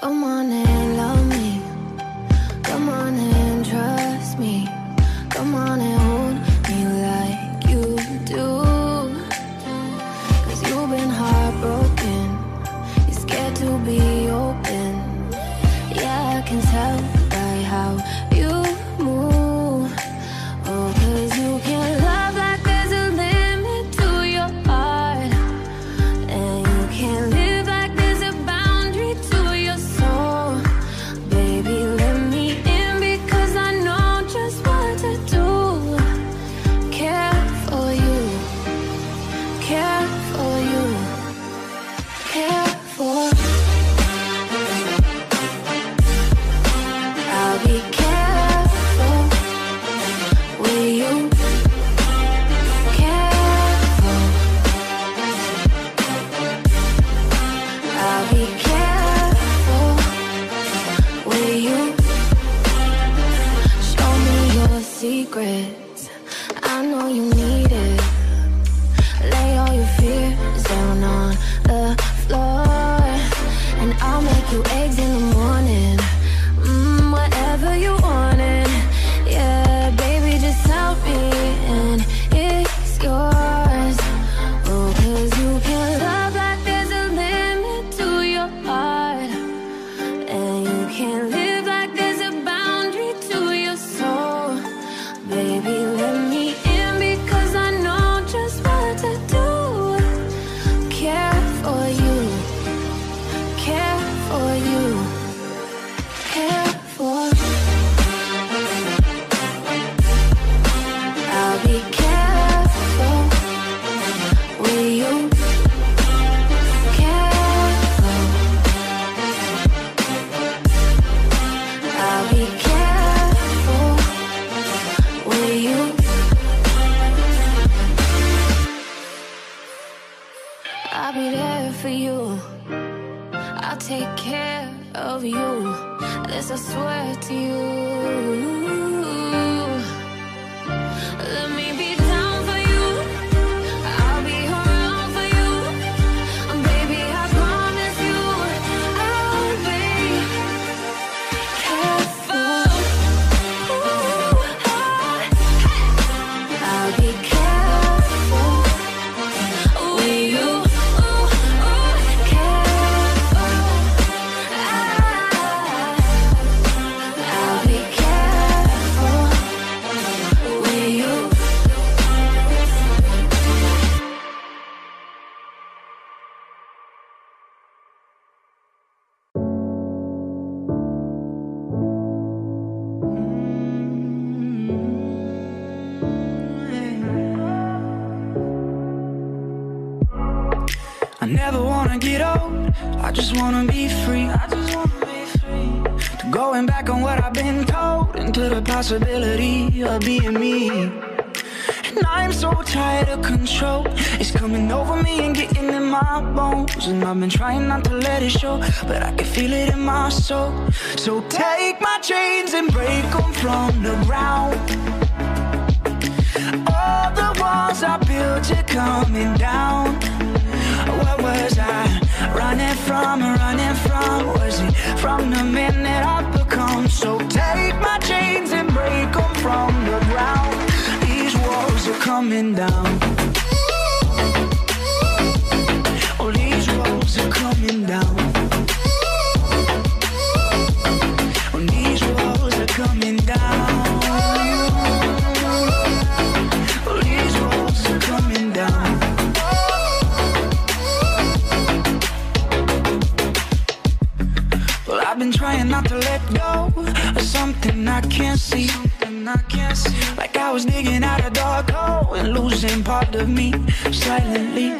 Come on and I just wanna be free. I just wanna be free. To going back on what I've been told into the possibility of being me. And I'm so tired of control. It's coming over me and getting in my bones. And I've been trying not to let it show, but I can feel it in my soul. So take my chains and break them from the ground. All the walls I built are coming down. What was I running from? Running from? Was it from the minute I've become? So take my chains and break them from the ground. These walls are coming down. Oh, these walls are coming down. Can't see. Something I can't see. Like I was digging out a dark hole and losing part of me silently.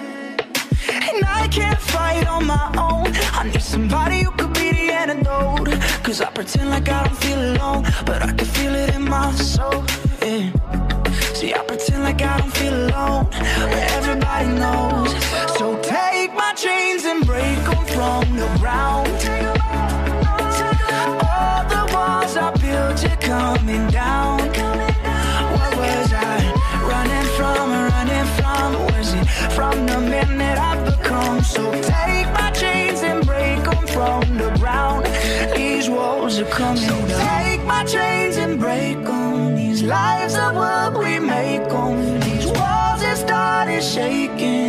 And I can't fight on my own. I need somebody who could be the antidote. Cause I pretend like I don't feel alone, but I can feel it in my soul. Yeah. See, I pretend like I don't feel alone, but everybody knows. So take my chains and break them from the ground. roads are coming down. What was I running from? Running from? Was it from the minute I've become? So take my chains and break them from the ground. These walls are coming down. so. Take my chains and break them. These lives are what we make them. These walls are started shaking.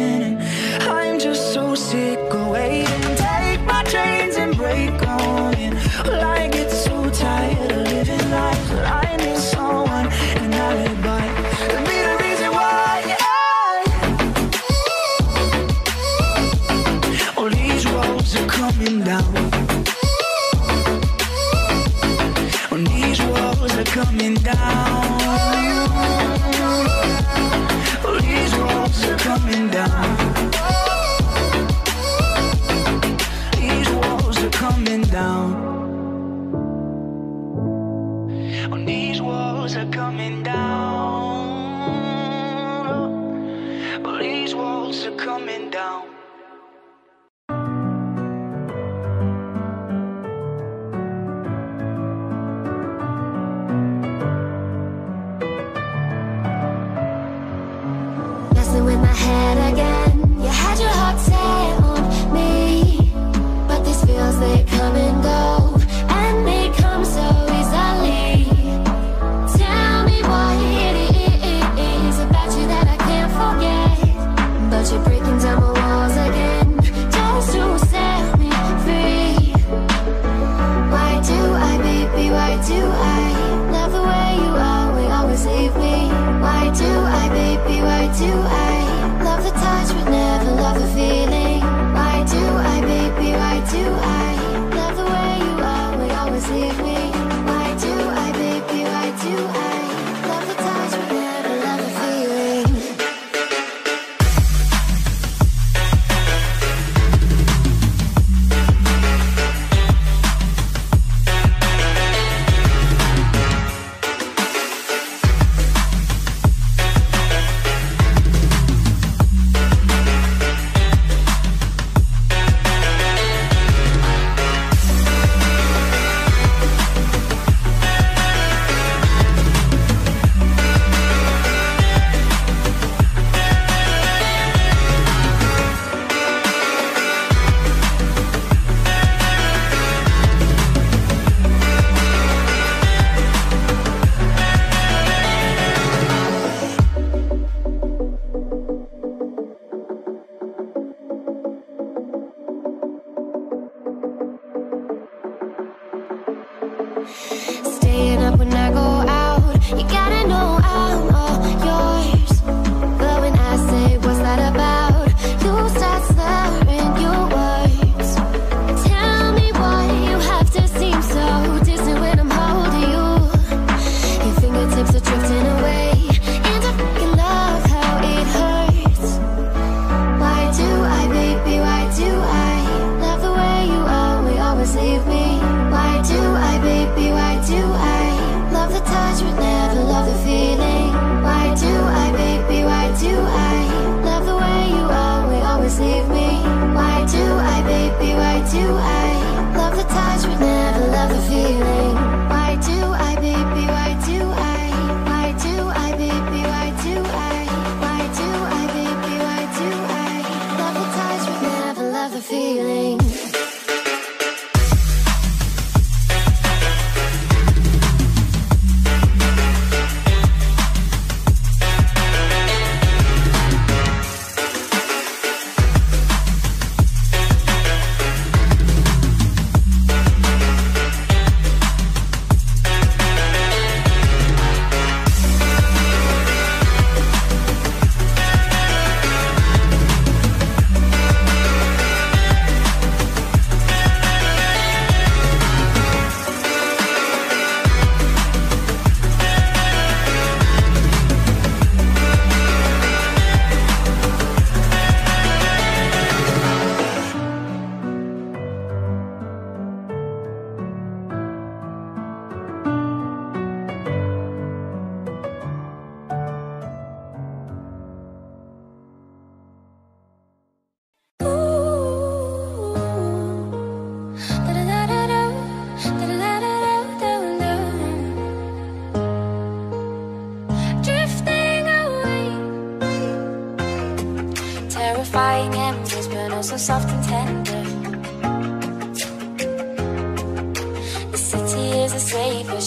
do I love the touch but never love the feeling?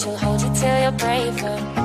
she'll hold you till you're braver.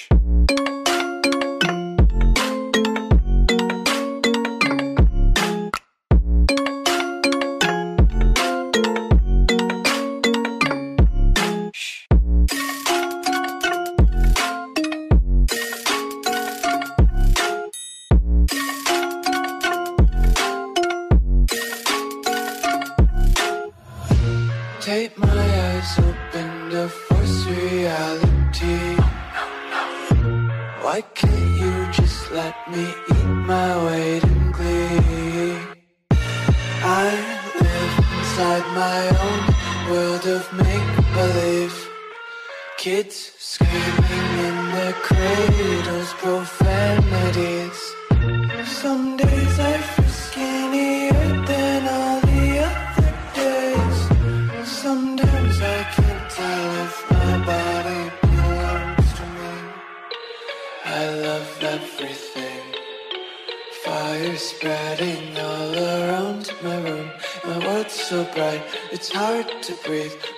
hard to breathe.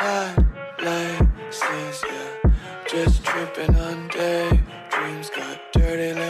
tied yeah. Just tripping on daydreams, got dirty.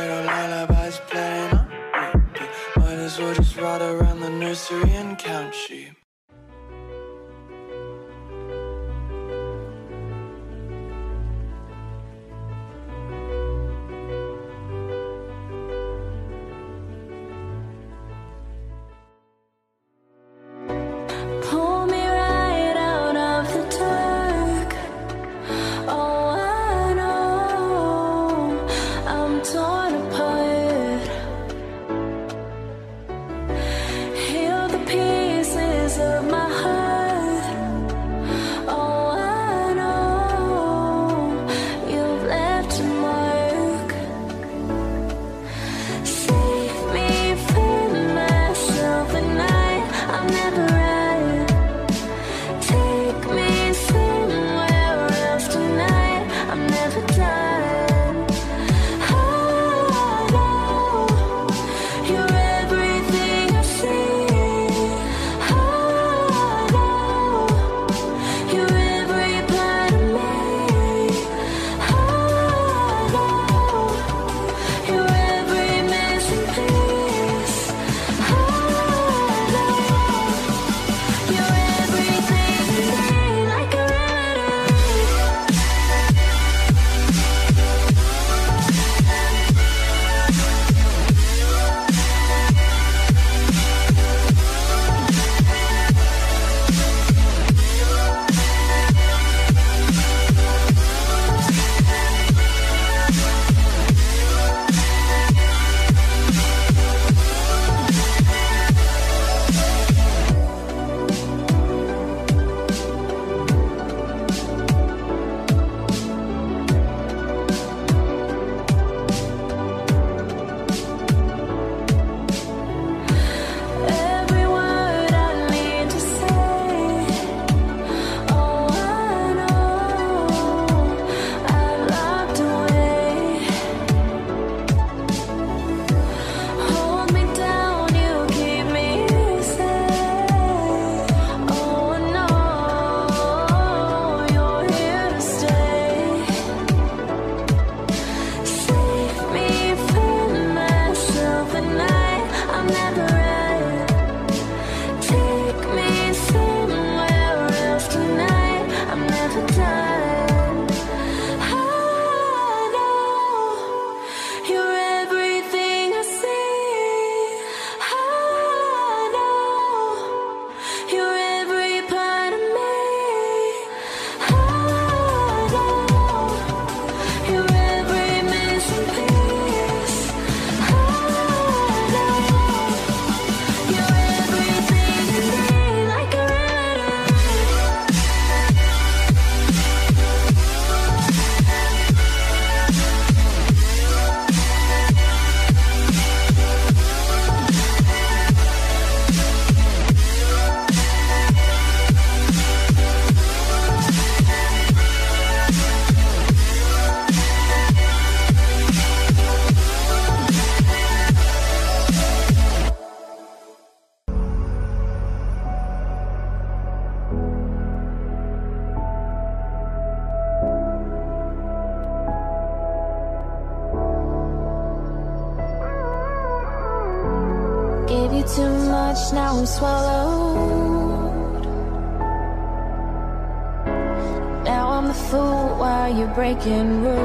Breaking rules.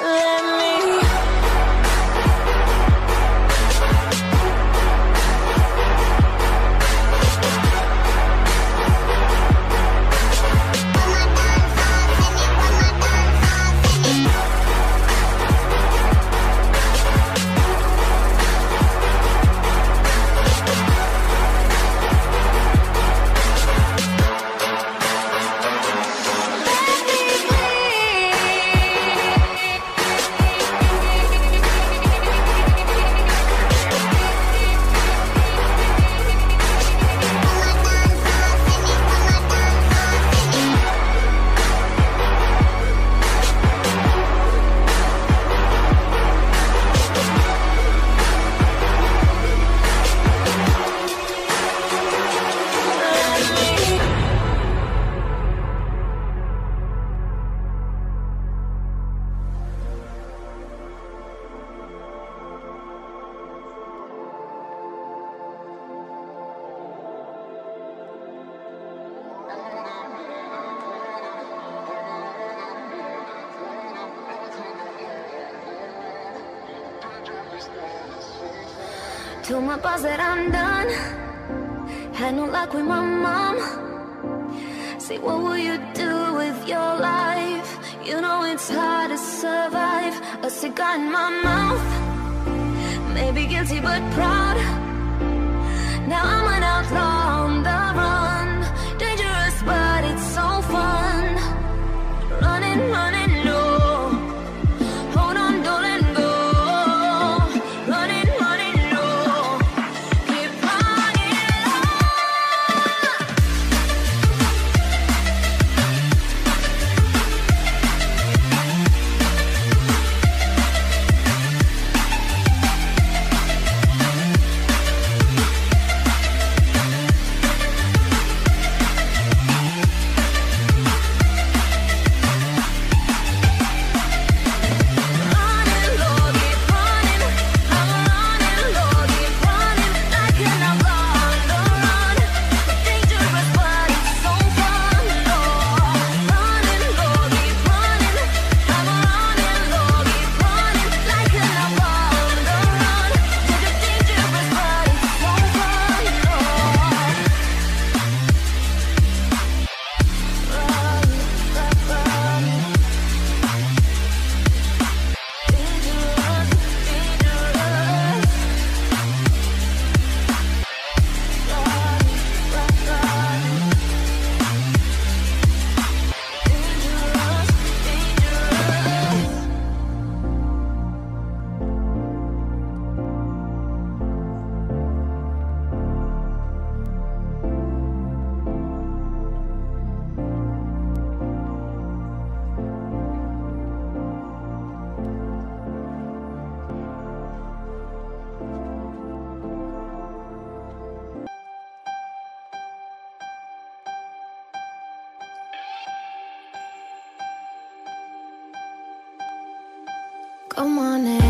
Let Come on and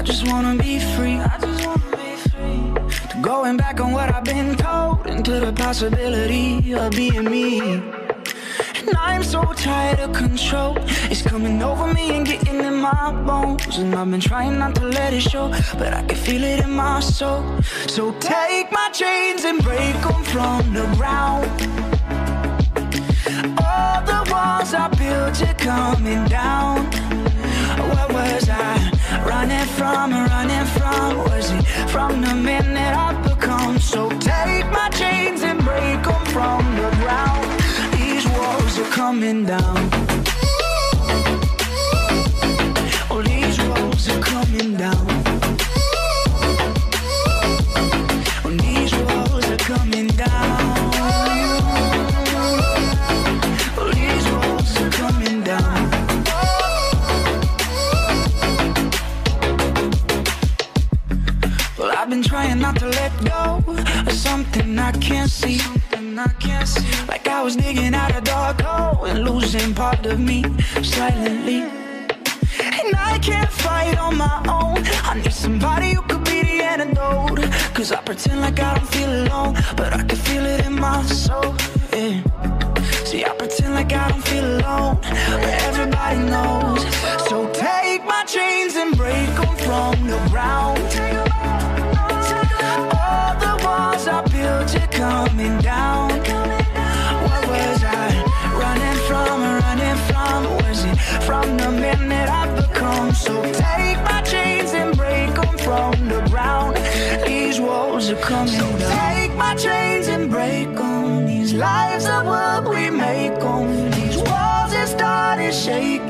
I just wanna be free. I just wanna be free. To going back on what I've been told into the possibility of being me. And I'm so tired of control. It's coming over me and getting in my bones. And I've been trying not to let it show, but I can feel it in my soul. So take my chains and break them from the ground. All the walls I built are coming down. Was I running from? Running from? Was it from the that I've become? So take my chains and break them from the ground. These walls are coming down. Oh, these walls are coming down. I can't see. Something I can't see. Like I was digging out a dark hole and losing part of me silently. And I can't fight on my own. I need somebody who could be the antidote. Cause I pretend like I don't feel alone, but I can feel it in my soul. Yeah. See, I pretend like I don't feel alone, but everybody knows. So take my chains and break them from the ground. coming down. What was I running from? Running from? Was it from the minute I've become? So take my chains and break them from the ground. These walls are coming so down. Take my chains and break them. These lives are what we make them. These walls are starting shaking.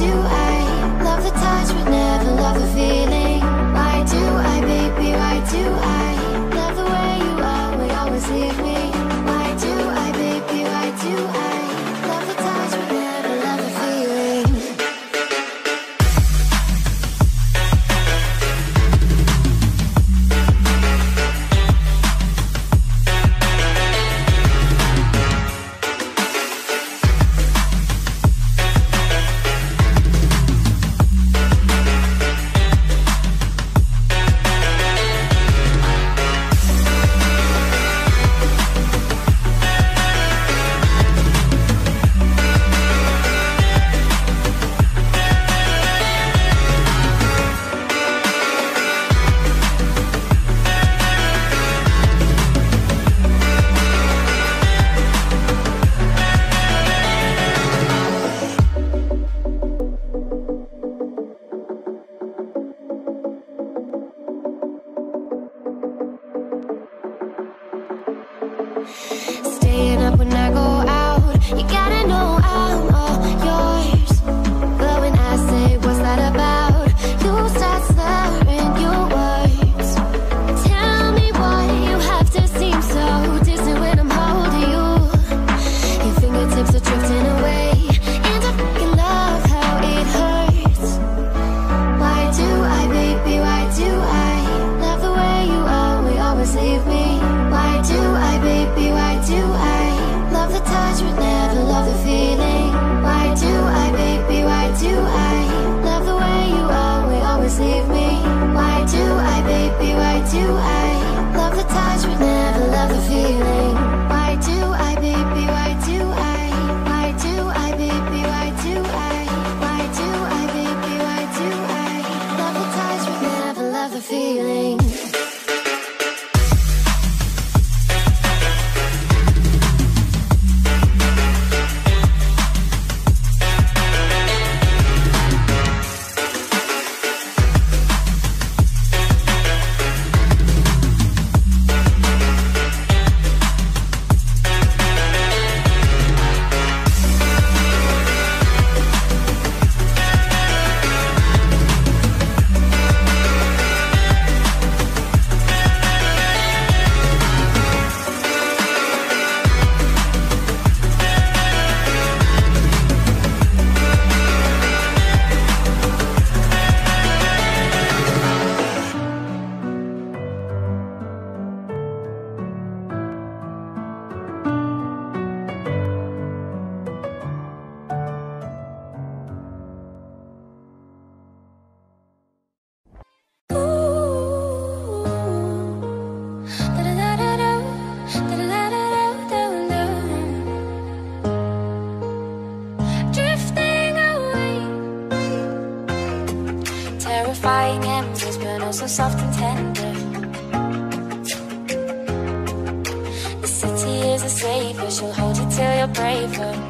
do I surrender. The city is a savior, she'll hold you till you're braver.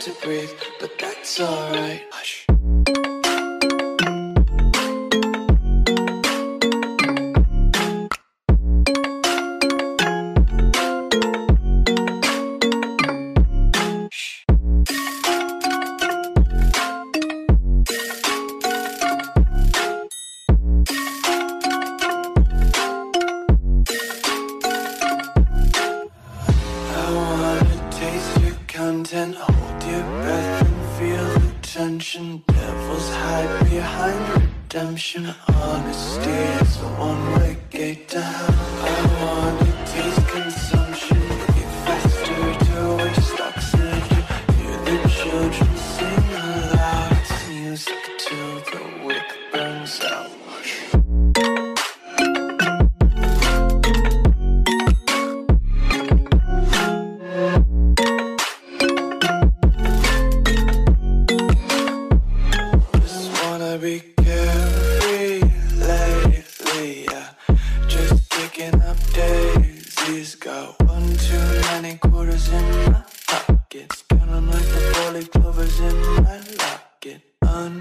to breathe, but that's alright.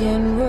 While